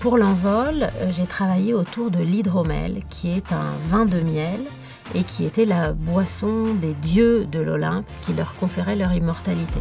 pour l'envol, euh, j'ai travaillé autour de l'hydromel, qui est un vin de miel et qui était la boisson des dieux de l'Olympe qui leur conférait leur immortalité.